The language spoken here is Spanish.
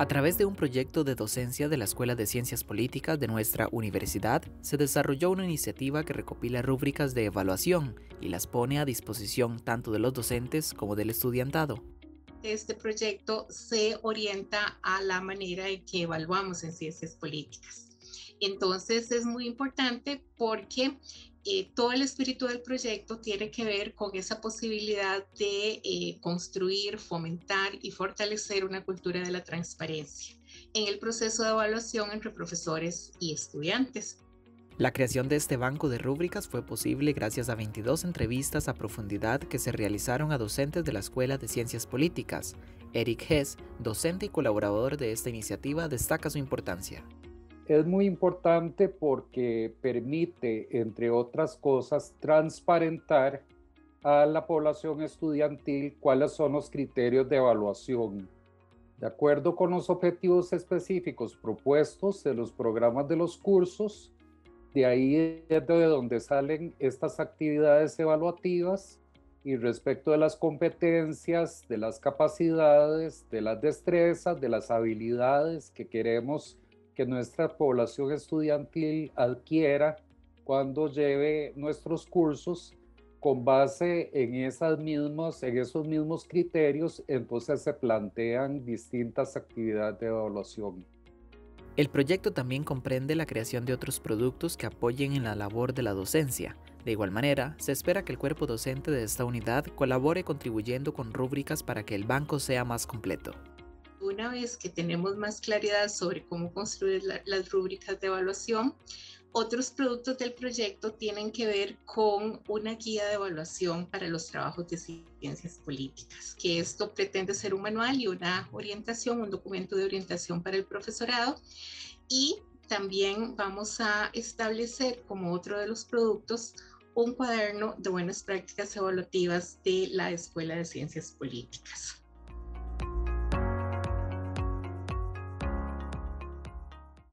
A través de un proyecto de docencia de la Escuela de Ciencias Políticas de nuestra universidad, se desarrolló una iniciativa que recopila rúbricas de evaluación y las pone a disposición tanto de los docentes como del estudiantado. Este proyecto se orienta a la manera en que evaluamos en ciencias políticas. Entonces es muy importante porque eh, todo el espíritu del proyecto tiene que ver con esa posibilidad de eh, construir, fomentar y fortalecer una cultura de la transparencia en el proceso de evaluación entre profesores y estudiantes. La creación de este banco de rúbricas fue posible gracias a 22 entrevistas a profundidad que se realizaron a docentes de la Escuela de Ciencias Políticas. Eric Hess, docente y colaborador de esta iniciativa, destaca su importancia es muy importante porque permite, entre otras cosas, transparentar a la población estudiantil cuáles son los criterios de evaluación. De acuerdo con los objetivos específicos propuestos de los programas de los cursos, de ahí es de donde salen estas actividades evaluativas y respecto de las competencias, de las capacidades, de las destrezas, de las habilidades que queremos que nuestra población estudiantil adquiera cuando lleve nuestros cursos con base en, esas mismos, en esos mismos criterios, entonces se plantean distintas actividades de evaluación. El proyecto también comprende la creación de otros productos que apoyen en la labor de la docencia. De igual manera, se espera que el cuerpo docente de esta unidad colabore contribuyendo con rúbricas para que el banco sea más completo. Una vez que tenemos más claridad sobre cómo construir las rúbricas de evaluación, otros productos del proyecto tienen que ver con una guía de evaluación para los trabajos de ciencias políticas, que esto pretende ser un manual y una orientación, un documento de orientación para el profesorado. Y también vamos a establecer como otro de los productos un cuaderno de buenas prácticas evaluativas de la Escuela de Ciencias Políticas.